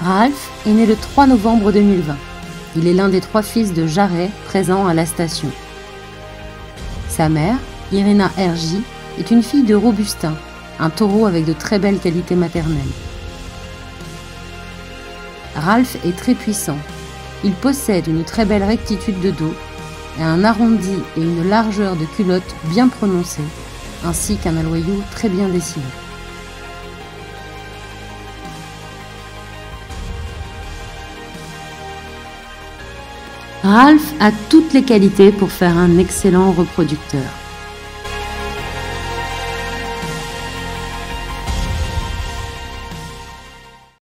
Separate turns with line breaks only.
Ralph est né le 3 novembre 2020. Il est l'un des trois fils de Jarret présents à la station. Sa mère, Irina Hergy, est une fille de Robustin, un taureau avec de très belles qualités maternelles. Ralph est très puissant. Il possède une très belle rectitude de dos et un arrondi et une largeur de culotte bien prononcée, ainsi qu'un aloyau très bien dessiné. Ralph a toutes les qualités pour faire un excellent reproducteur.